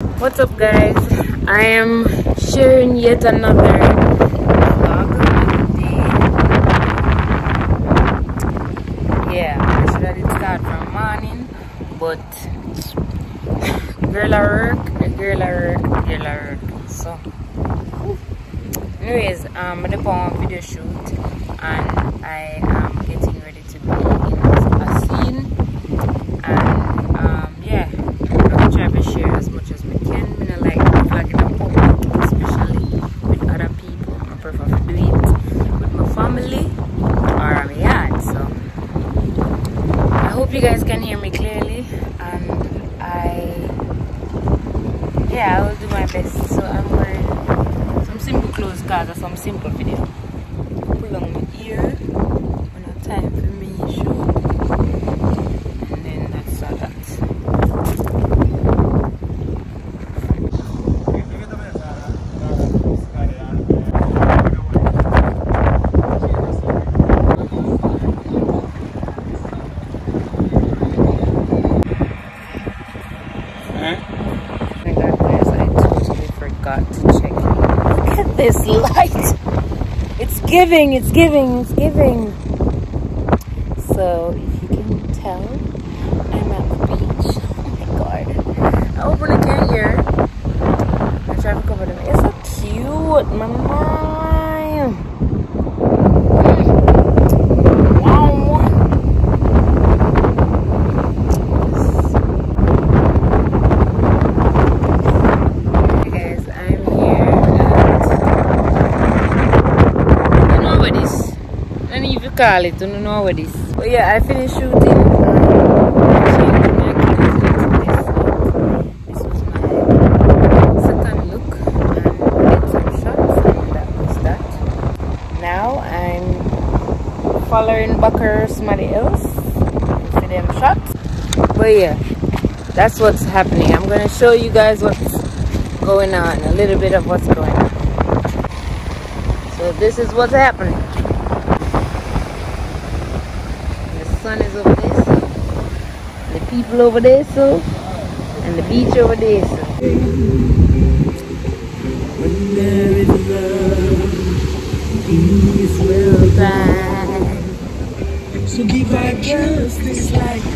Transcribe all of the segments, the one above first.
What's up guys? I am sharing yet another vlog. Yeah, I should have start from morning, but girl at work, girl at work, girl at work. So anyways, um I'm on video shoot and I am getting ready to be in a scene and um yeah I'm trying to share as much as we can. I vlogging especially with other people. I prefer to do it with my family or my yard. So I hope you guys can hear me clearly and I yeah I will do my best. So I'm wearing some simple clothes cause of some simple video. Pull on my ear when no time for me show. And then that's all that. Oh my god, guys, I totally forgot to check. Look at this light. It's giving, it's giving, it's giving. So, if you can tell, I'm at the beach. Oh my god. I open the can here. I try to cover them. It's so cute, my mom. Wow. Hey guys, I'm here at I don't know what this. I don't call it, I know what this. But yeah, I finished shooting. changed my this was my second look and some shots and that was that. Now I'm following Bucker somebody else for them shots. But yeah, that's what's happening. I'm gonna show you guys what's going on, a little bit of what's going on. So this is what's happening. The sun is over there, so the people over there, so and the beach over there, so. When there is love, peace will Bye. So give our justice like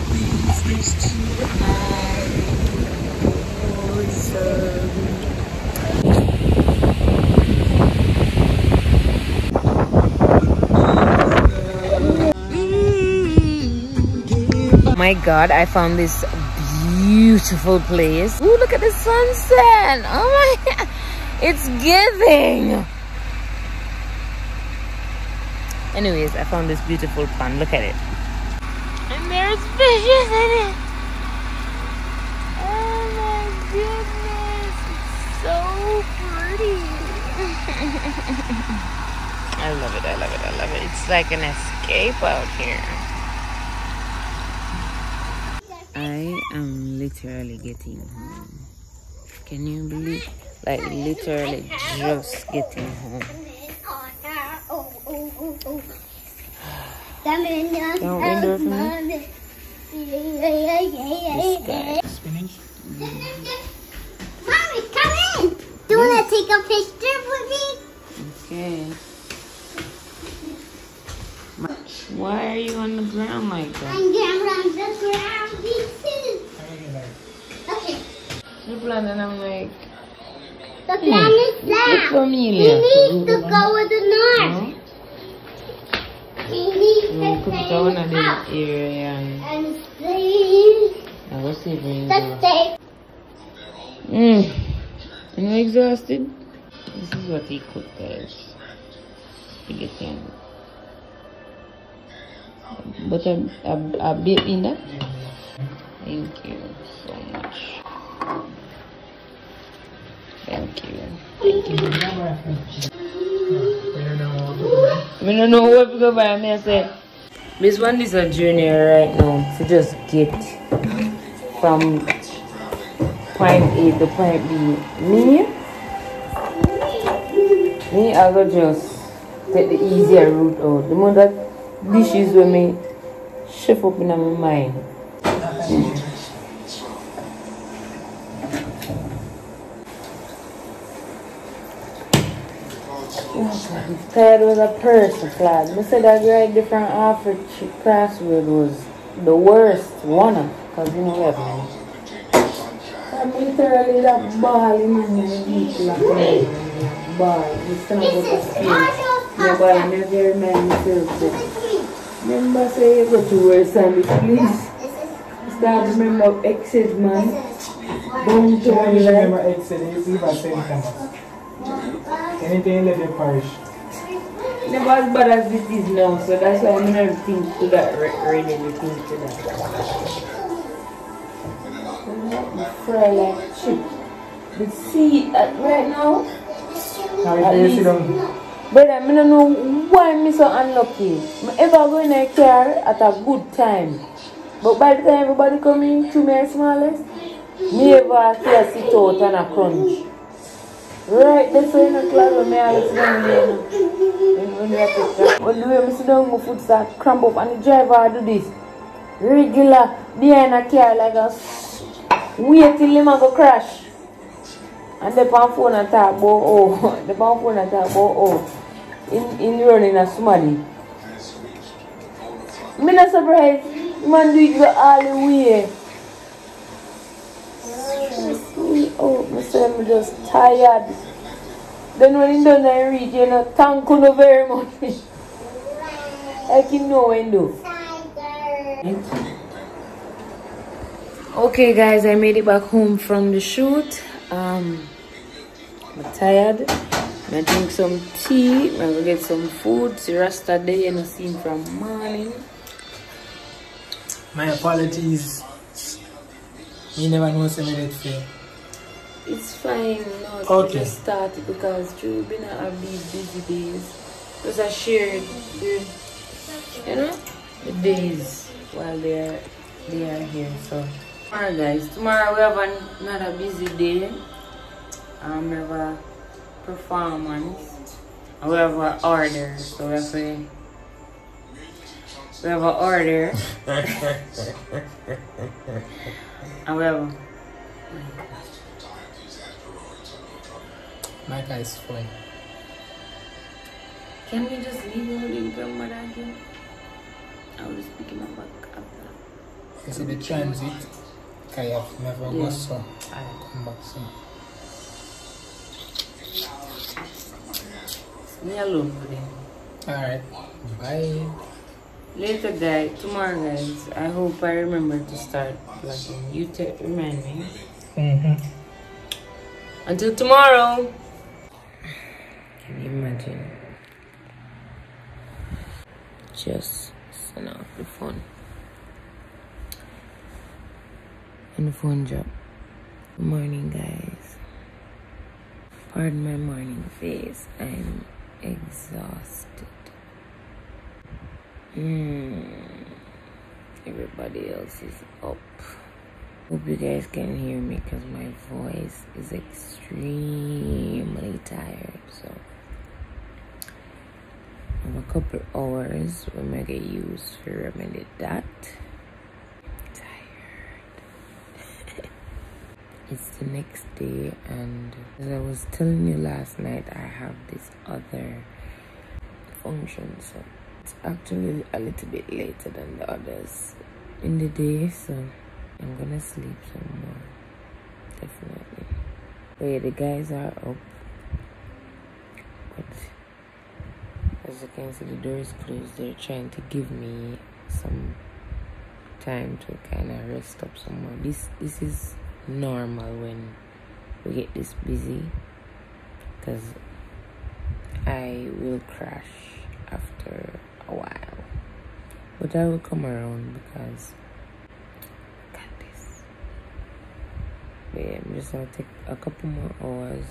my god, I found this beautiful place. Ooh, look at the sunset. Oh my god. It's giving. Anyways, I found this beautiful pond. Look at it. And there's fishes in it. Oh my goodness. It's so pretty. I love it. I love it. I love it. It's like an escape out here. I am literally getting home. Can you believe? Like literally just getting home. Don't endorse me. This guy. spinach. Mommy, come in. Do you want to take a picture with me? Okay. Why are you on the ground like that? I'm down on the ground. Me too. Okay. You plan and I'm like, The plan is look that. for We need to go with the north. We need to stay down up this area and and stay. I will see we Let's go. stay. Mm. Are you exhausted? This is what he cooked, guys. Spaghetti and but a, a, a bit in that. Thank you so much. Thank you. Thank you. I don't know where to go by. I say, one is a junior right now. To just get from point A to point B. Me, me, I go just take the easier route out. The more that dishes with me shift up in my mind. If tired was a person flag. I said that grade different offer classroom was the worst one because you know what man. I'm literally that ball in my head like ball. This time I go to school. Yeah, but I never remind myself. Remember say you go to work Sunday, please. Start remember exit man. Don't You turn remember exit, you leave at St. Thomas. Anything you left your parish. Never as bad as it is now, so that's why I'm not think to that re- ready to to that. Fry like chip. The sea at right now, At least- but I don't know why I'm so unlucky. I ever go in a car at a good time. But by the time everybody come in to my smallest, me ever see a sit out and a crunch. Right, that's why the class when me always down know. When, we are take that- when the way I sit down, my foot start cramp up and the driver do this. Regular, behind a car like a s- wait till him go crash. And the pan phone and talk about oh, the pan phone and talk about oh, in, in running a somebody. Me not surprised, man do it go all the way. See, oh, me say me just tired. Then when he done I read, you know, thank you no very much. like him know when do. Okay guys, I made it back home from the shoot. Um, I'm tired. I'm gonna drink some tea. I'm gonna get some food. It's the rest of the day and I seen from morning. my apologies. You never know what's in it for. It's fine. No, it's Okay. just started because true, been have these busy days. Because I shared the, you know, the days while they are they are here. So tomorrow, guys, tomorrow we have an, another busy day. Um, we have a performance. And we have an order. So we have to. We have an order. and we have. My guy is fine. Can we just leave him with his grandmother again? I will just pick him up back after. You see the transit, I have never Yeah. go so I will come back soon. Me alone for them. Alright, bye. Later, guys. Tomorrow, guys. I hope I remember to start vlogging. You remind me. Mm-hmm. Until tomorrow. Can you imagine? Just send off the phone. And the phone drop. Good morning, guys. Pardon my morning face. I'm exhausted. Hmm. Everybody else is up. Hope you guys can hear me because my voice is extremely tired. So, I have a couple hours we're gonna use for remedy that. Tired. it's the next day, and as I was telling you last night, I have this other function. So, it's actually a little bit later than the others in the day. So, I'm gonna sleep some more. Definitely. But yeah, the guys are up. But as you can see, the door is closed. They're trying to give me some time to kind of rest up some more. This this is normal when we get this busy, because I will crash after a while. But I will come around because got this. But yeah, I'm just gonna take a couple more hours,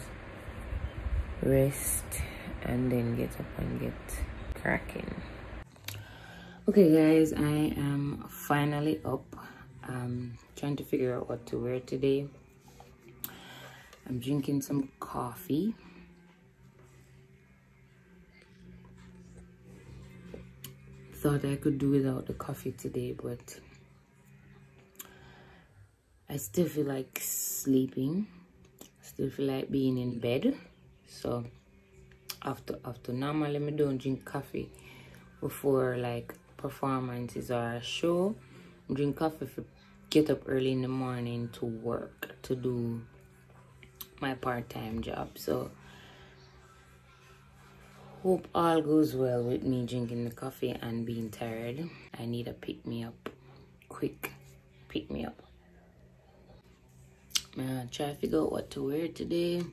rest, and then get up and get cracking. Okay, guys, I am finally up. I'm trying to figure out what to wear today. I'm drinking some coffee. Thought I could do without the coffee today, but I still feel like sleeping. Still feel like being in bed. So after after normally me don't drink coffee before like performances or a show. drink coffee for get up early in the morning to work to do my part-time job. So hope all goes well with me drinking the coffee and being tired. I need a pick me up. Quick pick me up. Uh, try to figure out what to wear today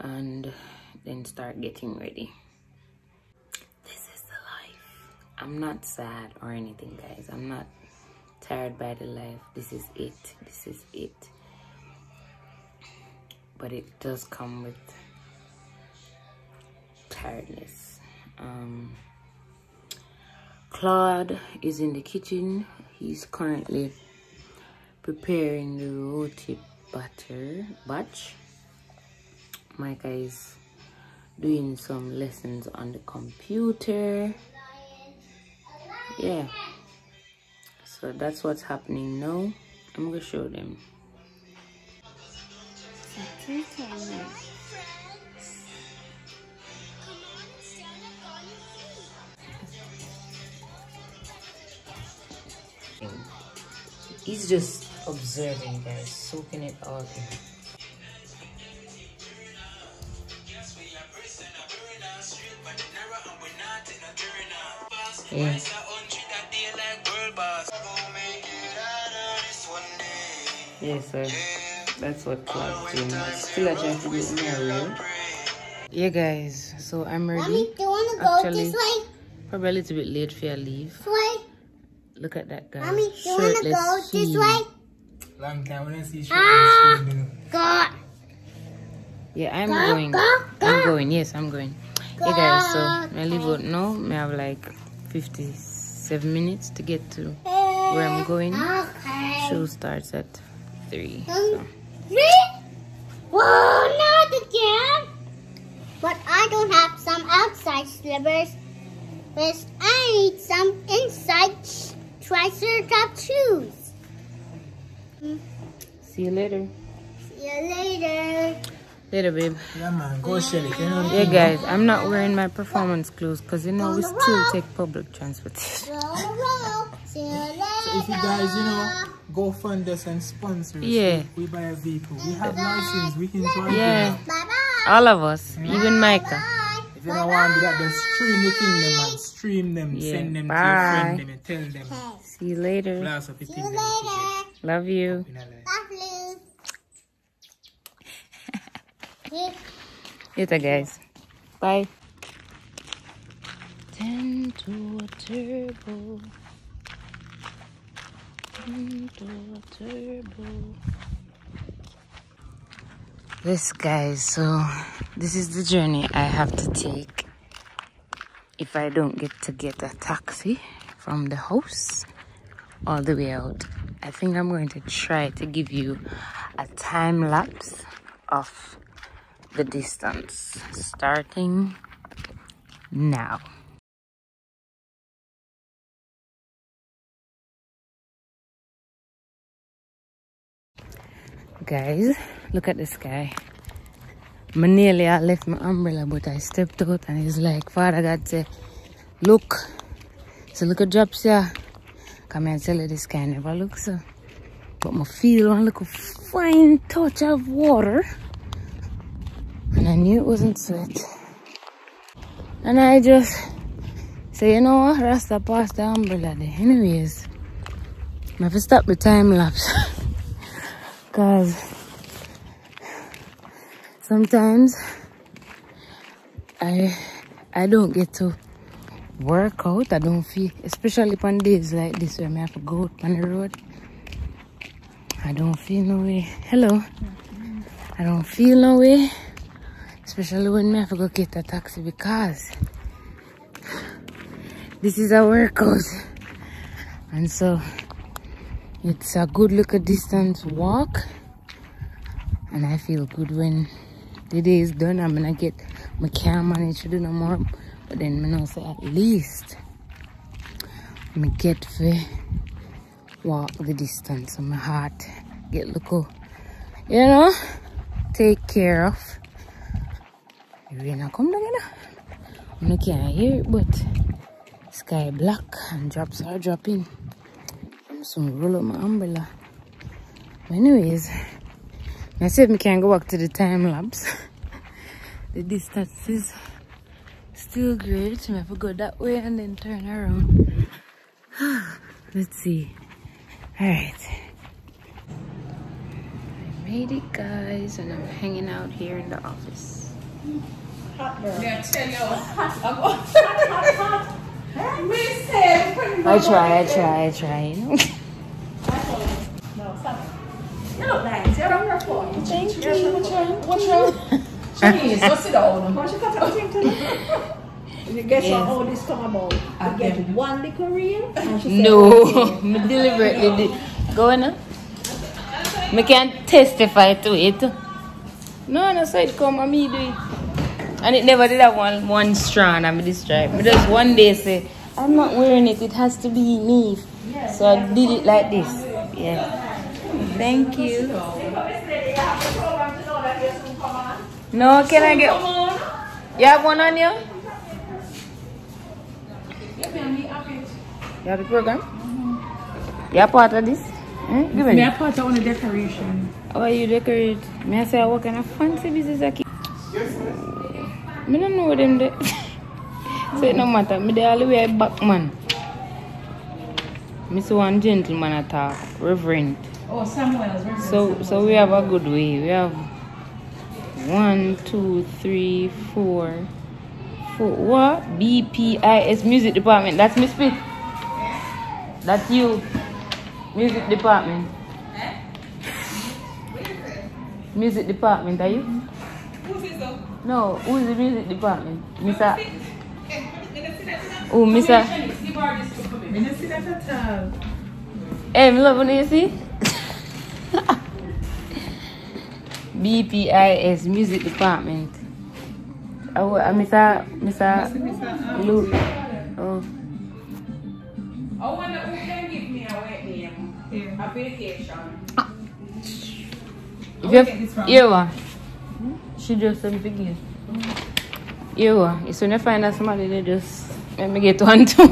and then start getting ready. This is the life. I'm not sad or anything, guys. I'm not tired by the life. This is it. This is it. But it does come with tiredness. Um, Claude is in the kitchen. He's currently preparing the roti butter batch Micah is doing some lessons on the computer. Yeah. So that's what's happening now. I'm gonna show them. He's just observing guys, soaking it all in. Yeah. Yeah, so that's what Claude's doing. Still I trying to get married. Yeah, guys. So I'm ready. Mommy, do you want to go Actually, this way? Probably a little bit late for your leave. This way? Look at that guy. Mommy, do you want to go this he. way? Long time when I see you. Ah! God. Yeah, I'm Go, going. go, go. I'm going. Yes, I'm going. Hey guys, so my leave out now. I have like 57 minutes to get to where I'm going. Okay. Show starts at 3. So. Um, not again. But I don't have some outside slippers. But I need some inside triceratops shoes. See you later. See you later. Later, babe. Yeah, man. Go Shelly. You know Yeah, guys, I'm not wearing my performance clothes because you know we still take public transportation. Roll, roll. See you later. So if you guys, you know, go fund us and sponsor us. Yeah. We buy a vehicle. We have license. We can drive. Yeah. Bye bye. All of us, even Micah. Bye. If you don't want to do that, then stream the thing, them, man. Stream them. Yeah. Send them to your friend them and tell them. Okay. See you later. Blast up See you later. Love you. you know, like. Lovely. Yeah. Later, guys. Bye. Ten to a turbo. Ten to a turbo. Yes, guys. So this is the journey I have to take if I don't get to get a taxi from the house all the way out. I think I'm going to try to give you a time lapse of the distance starting now. Guys, look at the sky. I nearly I left my umbrella, but I stepped out and it's like, Father God say, look. So look at drops here. Come here and tell you this sky never looks so. But I feel one a fine touch of water. I knew it wasn't sweat. And I just say, you know what, Rasta past the umbrella there. Anyways, I have to stop the time lapse. Cause sometimes I I don't get to work out. I don't feel especially on days like this where I have to go out on the road. I don't feel no way. Hello. I don't feel no way. Especially when I have to go get a taxi because this is a workout. And so it's a good look at distance walk. And I feel good when the day is done. I'm gonna get my can't to do no more. But then I know say at least I'm gonna get for walk the distance of my heart. Get look you know, take care of. Rain a come down, you know. You can't hear it, but sky black and drops are dropping. I'm soon roll up my umbrella. Anyways, I said me can go back to the time lapse. the distance is still great. I have to go that way and then turn around. Let's see. Alright. I made it guys and I'm hanging out here in the office. I try, I try, I try, no, stop. It. No, like you know. Chinese, so sit down. You guess Yes. how this come about? To get one little reel and she said, No, me deliberately did. Go on. Me can't testify to it. No, no, so it come and me do it. And it never did have one one strand and me destroy. But just one day say, I'm not wearing it, it has to be me. So I did it like this. Yeah. Thank you. No, can I get You have one on you? You have the program? You are part of this? Eh? Give me. Me a part of the decoration. How are you decorate? Me I say what kind of fancy business I don't know them there. so it no matter. Me they all the way back man. Me one gentleman attack, reverend. Oh, Samuel's. where's So so we have a good way. We have one, two, three, four, four. What? BPIS music department. That's Miss Smith. That's you. Music department. Music department, are you? No, who's the music department? Mr. Oh, Mr. Me not see that at all. Hey, me love when you see. BPIS Music Department. Oh, uh, Mr. Mr. Luke. Oh, I wonder who can give me a wet name. Application. if you have, here what? She just what? It's when you find out somebody, they just let me get one too.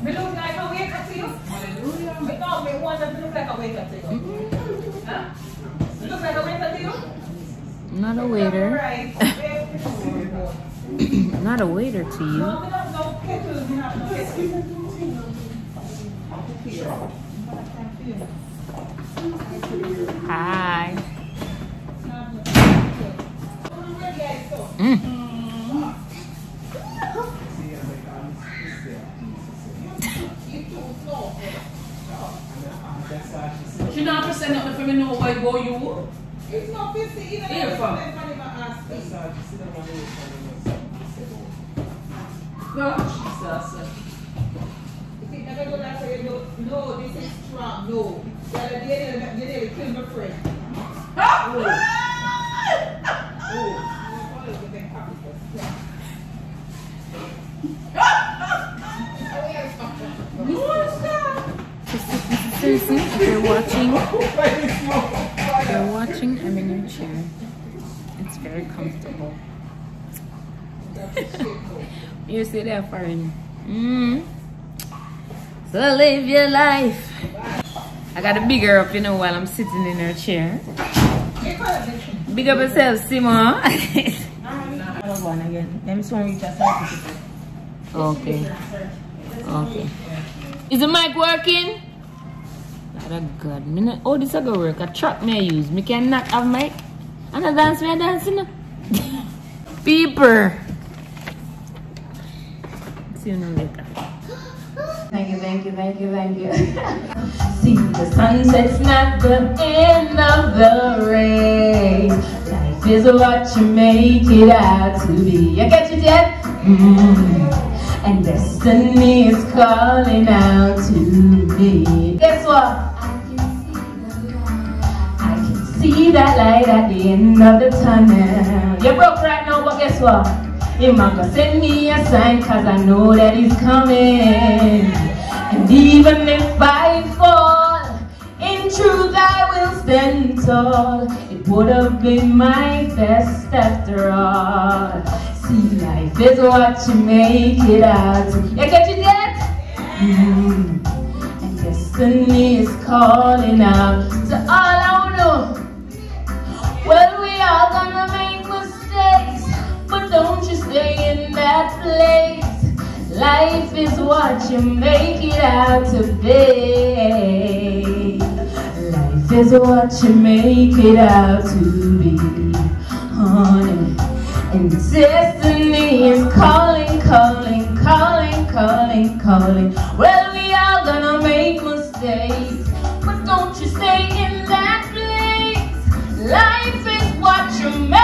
Me look like a waiter to you? Hallelujah. Me thought me wanted to look like a waiter to you. Huh? Me look like a waiter to you? Not a waiter. Right. Not a waiter to you. No, me don't know kettles. Me have no kettles. Hi. Mm. She not to send nothing for me know why go you. It's not 50 either. That foreign. Mm. So live your life. I got to big her up, you know, while I'm sitting in her chair. Big up yourself, Simon. One again. Let me we reach a okay. Okay. Is the mic working? Lord of God. Me not, oh, this is gonna work. A truck me I use. Me can not have mic. And I dance me I dance, you know. Peeper. You later. Thank you, thank you, thank you, thank you. See, the sunset's not the end of the race. Life is what you make it out to be. You catch it yet? Mm. And destiny is calling out to me. Guess what? I can see that light at the end of the tunnel. You're broke right now, but guess what? Your mom gonna send me a sign cause I know that he's coming. And even if I fall, in truth I will stand tall. It would have been my best after all. See, life is what you make it out. Yeah, get you that? Mm -hmm. And destiny is calling out to all place. Life is what you make it out to be. Life is what you make it out to be, honey. And destiny is calling, calling, calling, calling, calling. Well, we all gonna make mistakes, but don't you stay in that place. Life is what you make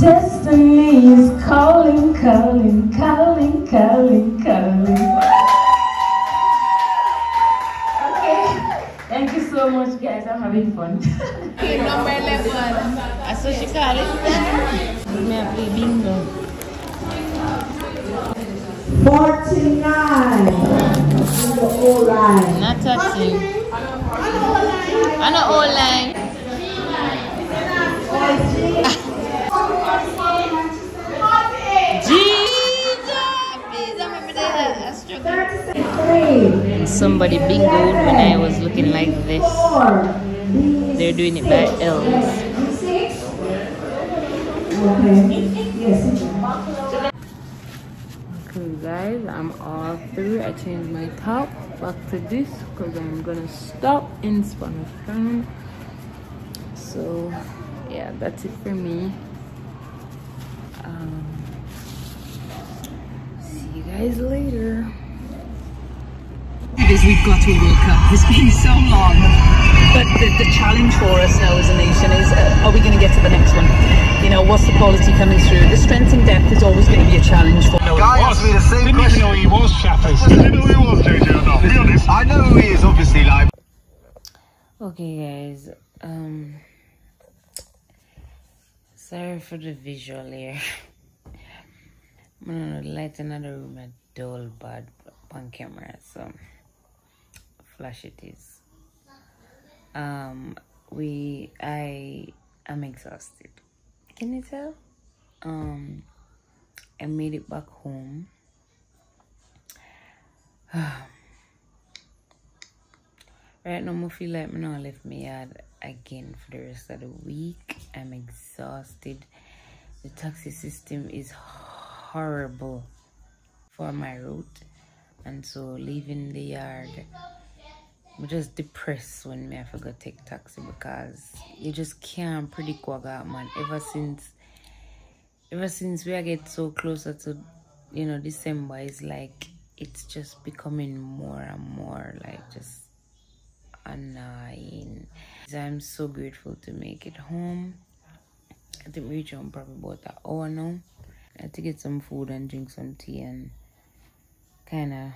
destiny is calling, calling, calling, calling, calling. Okay. Thank you so much, guys. I'm having fun. Number 11. That's what she call it. Me a play bingo. 49. In the O line. Not touching. I know all line. Somebody bingoed when I was looking like this. They're doing it by L's. Okay. Guys, I'm all through. I changed my top back to this because I'm gonna stop in Spanish Town. So yeah, that's it for me. Um, see you guys later. Because we've got to a World Cup. It's been so long. But the, the challenge for us now as a nation is uh, are we going to get to the next one? You know, what's the quality coming through? The strength and depth is always going to be a challenge for us. Guy asked me the same Didn't question. even know he was Chappers. Didn't know he was JJ or not. Be honest. I know who he is, obviously. Like, Okay guys, um sorry for the visual here. I'm gonna light another room at dull bad on camera, so flash it is. Um we I am exhausted. Can you tell? Um I made it back home. Right now, I feel like I'm not left my yard again for the rest of the week. I'm exhausted. The taxi system is horrible for my route, and so leaving the yard, I'm just depressed when me I forgot take taxi because you just can't predict what got man. Ever since, ever since we get so closer to, you know, December, it's like it's just becoming more and more like just annoying. I'm so grateful to make it home. I think we reach home probably about an hour now. I had to get some food and drink some tea and kind of,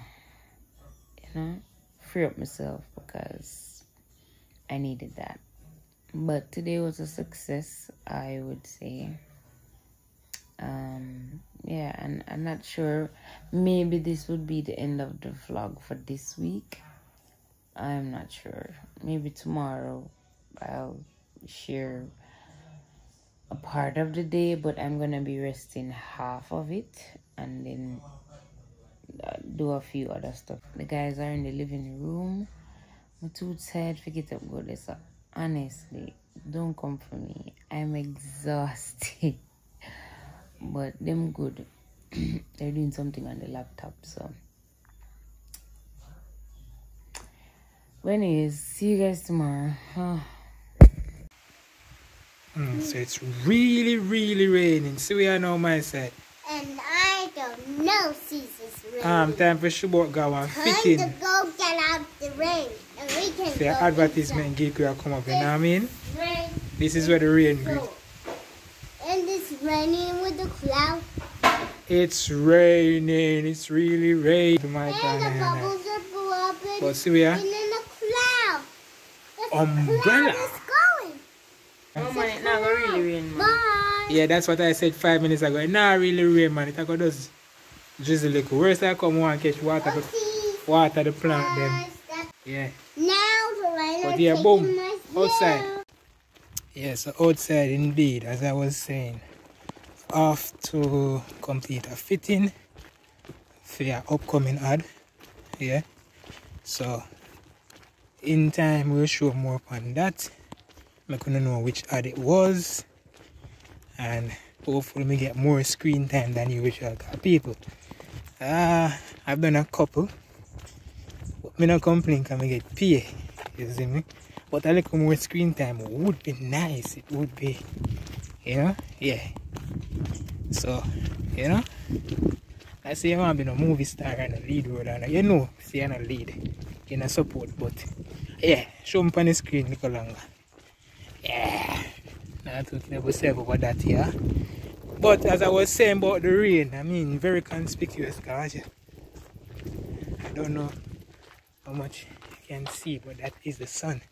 you know, free up myself because I needed that. But today was a success, I would say. Um, yeah, and I'm not sure. Maybe this would be the end of the vlog for this week. I'm not sure. Maybe tomorrow I'll share a part of the day, but I'm gonna be resting half of it and then uh, do a few other stuff. The guys are in the living room. I'm too tired to get up good. So honestly, don't come for me. I'm exhausted, but them good. They're doing something on the laptop, so. When is see you guys tomorrow. Mm, so it's really, really raining. See where I know my side. And I don't know Caesar's rain. Um, time for Shubot go and Time fit in. To go get out the rain. And we can The go advertisement gig will come up, you know what I mean? Rain. This is where the rain goes. And it's raining with the cloud. It's raining, it's really raining. My And the God. bubbles are blowing. But see where? And then the cloud. The Umbrella. cloud is going. Oh my, it not gonna really rain. Bye. Yeah, that's what I said five minutes ago. It not really rain, man. It a go just drizzle little. Worst I come one catch water, but water the plant then. Yeah. Now But yeah, boom. Outside. Yeah, so outside indeed, as I was saying. Off to complete a fitting for your upcoming ad. Yeah. So in time we'll show more upon that. I'm gonna know which ad it was and hopefully we get more screen time than usual people. Uh I've done a couple. Me not complain can we get pay. You see me? But a little more screen time would be nice. It would be you know? Yeah. So, you know? I say you want to be a movie star and a lead role and you know, see you're not lead. You're not support, but yeah, show me on the screen little longer. Yeah. Not talking about myself about that here. But as I was saying about the rain, I mean very conspicuous cause I don't know how much you can see, but that is the sun.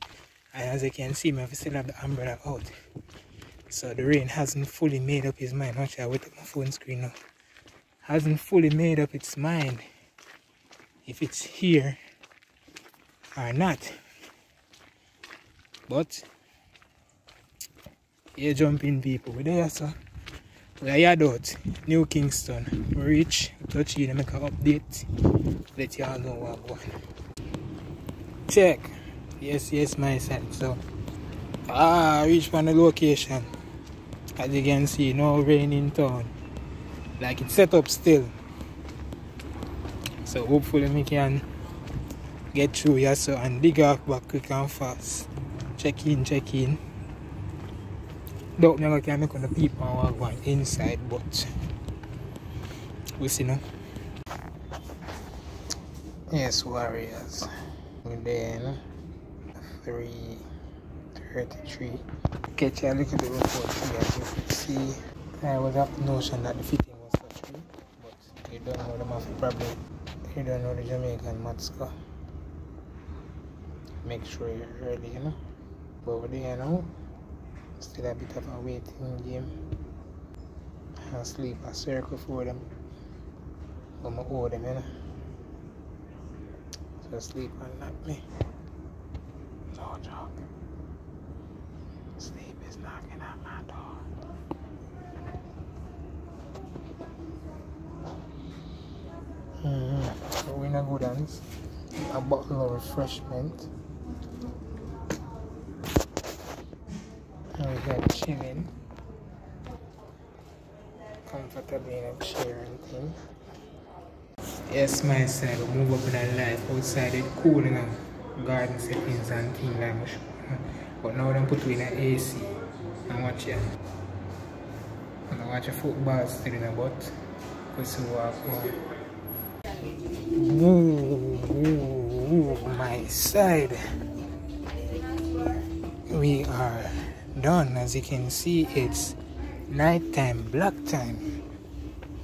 And as you can see, I still have the umbrella out. So the rain hasn't fully made up his mind. Watch I wait at my phone screen now. Hasn't fully made up its mind if it's here or not. But here jumping people. We there so we are out. New Kingston. We reach, touch you, make an update. Let y'all know what going. Check. Yes, yes, my son. So ah reach from the location. As you can see, no rain in town. Like it's set up still. So hopefully we can get through here so and dig off back quick and fast. Check in, check in. Doubt me I can make on the people are going inside, but we'll see now. Yes, warriors. And then three thirty-three. Catch a look at the report here. As you can see, I was of the notion that the fitting was for true, but you don't know the math probably. You don't know the Jamaican math score. Make sure you're early, you know. But over there now, still a bit of a waiting game. I'll sleep a circle for them. But I owe them, you know. So sleep and not me. No joke. Sleep is knocking at my door. Mm-hmm. So we're a good hands. A bottle of refreshment. And we got chilling. Comfortably in a chair and thing. Yes, my side, we move up in our life. Outside it cool you know. Garden settings and things like that. But now them put you in an AC and watch it. And I watch a football still in a butt. Because you walk ooh, my side. We are done. As you can see, it's nighttime, black time.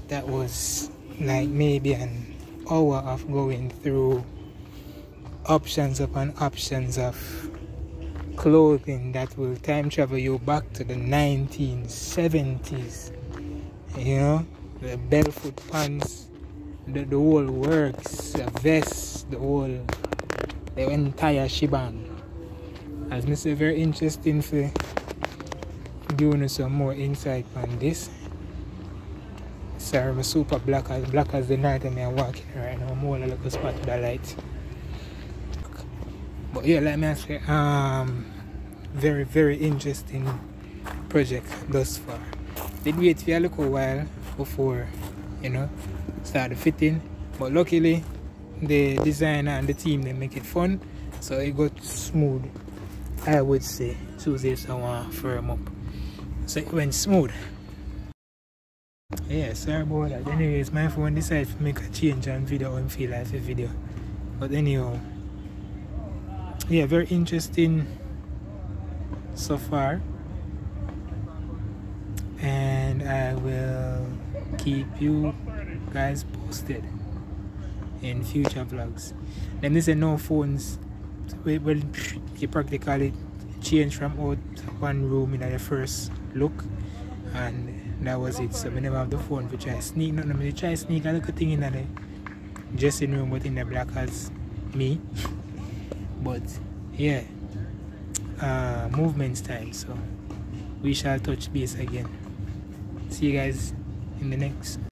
That was like maybe an hour of going through options upon options of clothing that will time travel you back to the 1970s. You know, the barefoot pants, the, the whole works, the vest, the whole, the entire shebang. As me say, very interesting for giving us some more insight on this. Sorry, I'm super black as black as the night and I'm walking right now. I'm all a little spot the light. But yeah, like me I say, um very very interesting project thus far. Did wait for a little while before, you know, start the fitting. But luckily the designer and the team they make it fun. So it got smooth. I would say Tuesday so I to firm up. So it went smooth. Yeah, sorry about that. Anyways, my phone decided to make a change on video and feel like a video. But anyhow, yeah, very interesting so far. And I will keep you guys posted in future vlogs. Then this is no phones. Well, you practically change from out one room in the first look and that was it. So I never have the phone to try sneak nothing. I try sneak a little thing in the dressing room but in the black as me. but yeah. Uh movements time so we shall touch base again. See you guys in the next